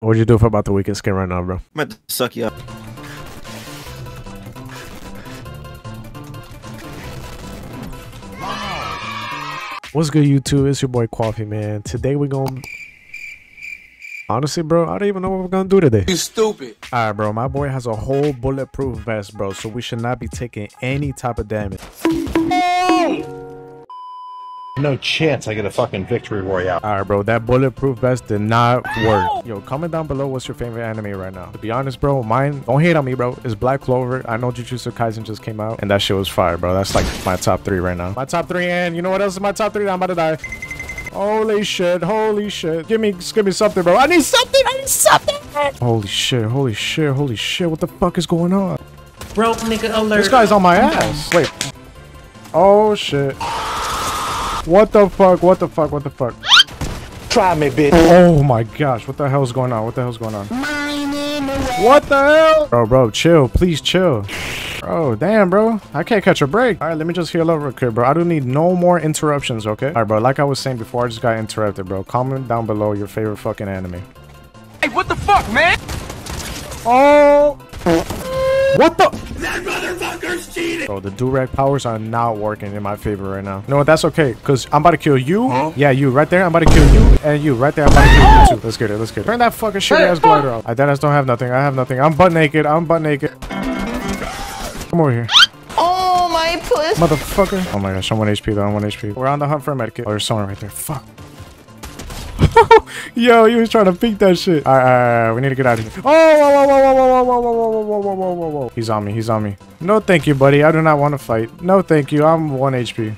What'd you do for about the Weeknd skin right now, bro? I'm about to suck you up. What's good, YouTube? It's your boy Kwoffe, man. Today we're gonna... Honestly, bro, I don't even know what we're gonna do today. You stupid. Alright, bro, my boy has a whole bulletproof vest, bro, so we should not be taking any type of damage. No chance I get a fucking victory royale. Alright, bro, that bulletproof vest did not work. Yo, comment down below what's your favorite anime right now. To be honest, bro, mine, don't hate on me, bro, is Black Clover. I know Jujutsu Kaisen just came out, and that shit was fire, bro. That's like my top three right now. My top three, and you know what else is my top three? I'm about to die. Holy shit, holy shit. Give me, give me something, bro. I need something, I need something. Holy shit, holy shit, holy shit. What the fuck is going on? Broke nigga alert. This guy's on my ass. Wait. Oh shit. What the fuck? What the fuck? What the fuck? Try me, bitch. Oh my gosh. What the hell's going on? What the hell's going on? What the hell? Bro, bro, chill. Please chill. Bro, damn, bro. I can't catch a break. All right, let me just heal up real quick, bro. I don't need no more interruptions, okay? All right, bro. Like I was saying before, I just got interrupted, bro. Comment down below your favorite fucking anime. Hey, what the fuck, man? Oh! What the? That motherfucker's cheating! Bro, the Durag powers are not working in my favor right now. You know what? That's okay, because I'm about to kill you. Yeah, you right there. I'm about to kill you. And you right there. I'm about to kill you too. Let's get it. Let's get it. Turn that fucking shit ass glider off. I dead don't have nothing. I have nothing. I'm butt naked. I'm butt naked. Come over here. Oh my pussy. Motherfucker. Oh my gosh, I'm 1 HP though. I'm 1 HP. We're on the hunt for a medkit. Oh, there's someone right there. Fuck. Yo, he was trying to peek that shit. All right, all right, all right, we need to get out of here. Oh, whoa, whoa, whoa, whoa, whoa, whoa, whoa, whoa, whoa, whoa, whoa, whoa, whoa. He's on me. He's on me. No, thank you, buddy. I do not want to fight. No, thank you. I'm 1 HP.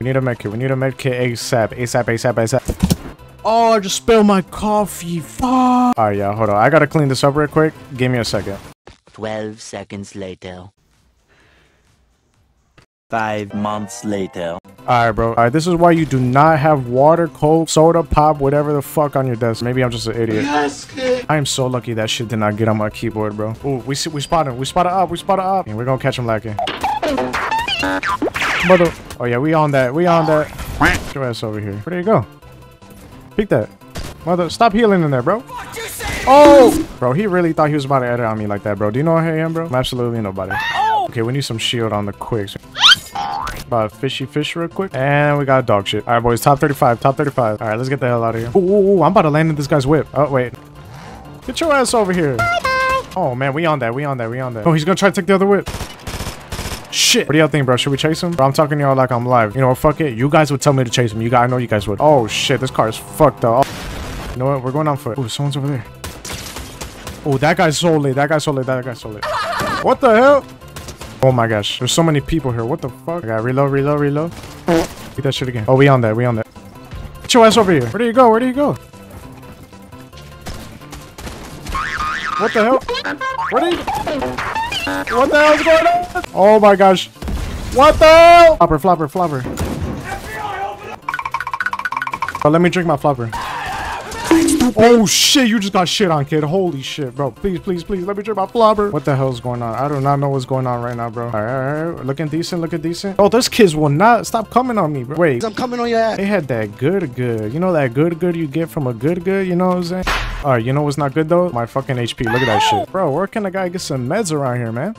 We need a medkit. We need a medkit ASAP. ASAP, ASAP, ASAP. Oh, I just spilled my coffee. Fuck. All right, yeah, hold on. I gotta clean this up real quick. Give me a second. 12 seconds later. Five months later. Alright, bro. Alright, this is why you do not have water, coke, soda, pop, whatever the fuck on your desk. Maybe I'm just an idiot. I am so lucky that shit did not get on my keyboard, bro. Ooh, we see, we spotted him. We spotted up. We spotted up. And we're gonna catch him lacking. Mother. Oh yeah, we on that. We on that. Get your ass over here. Where did he go? Pick that. Mother, stop healing in there, bro. Oh! Bro, he really thought he was about to edit on me like that, bro. Do you know who I am, bro? I'm absolutely nobody. Oh! Okay, we need some shield on the quick. A fishy fish real quick. And we got dog shit. All right, boys. Top 35. Top 35. All right, let's get the hell out of here. Ooh, ooh, ooh, I'm about to land in this guy's whip. Oh, wait. Get your ass over here. Bye -bye. Oh, man. We on that. We on that. We on that. Oh, he's going to try to take the other whip. Shit. What do y'all think, bro? Should we chase him? Bro, I'm talking to y'all like I'm live. You know what? Fuck it. You guys would tell me to chase him. You guys, I know you guys would. Oh, shit. This car is fucked up. Oh. You know what? We're going on foot. Oh, someone's over there. Oh, that guy's so lit. That guy's so lit. That guy's so lit. What the hell? Oh my gosh, there's so many people here. What the fuck? I got reload, reload, reload. Get that shit again. Oh, we on that. We on that. Get your ass over here. Where do you go? Where do you go? What the hell? Do you... What the hell's going on? Oh my gosh. What the hell? Flopper, flopper, flopper. Oh, let me drink my flopper. Oh shit, you just got shit on, kid. Holy shit, bro. Please, please, please, let me drink my flopper. What the hell's going on? I do not know what's going on right now, bro. All right, all right. Looking decent, looking decent. Oh, those kids will not stop coming on me, bro. Wait. I'm coming on your ass. They had that good good. You know that good good you get from a good good, you know what I'm saying? All right, you know what's not good though? My fucking HP. Look at that shit. Bro, where can a guy get some meds around here, man?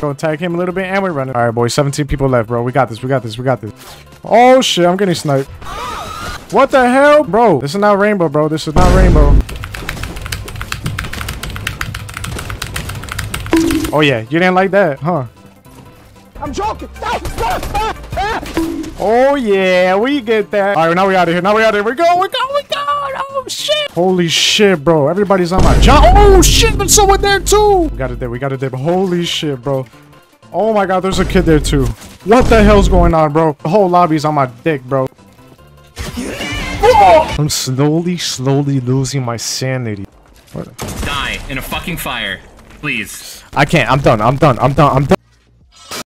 Go attack him a little bit and we're running. All right, boys. 17 people left, bro. We got this. We got this. We got this. Oh shit, I'm getting sniped. What the hell? Bro, this is not rainbow, bro. This is not rainbow. Oh, yeah. You didn't like that, huh? I'm joking. Oh, yeah. We get that. All right, now we out of here. Now we out of here. We go. We go. We go. Oh, shit. Holy shit, bro. Everybody's on my job. Oh, shit. There's someone there, too. We got it there. We got it there. Holy shit, bro. Oh, my God. There's a kid there, too. What the hell's going on, bro? The whole lobby's on my dick, bro. I'm slowly, slowly losing my sanity. What? Die in a fucking fire. Please. I can't. I'm done. I'm done. I'm done. I'm done.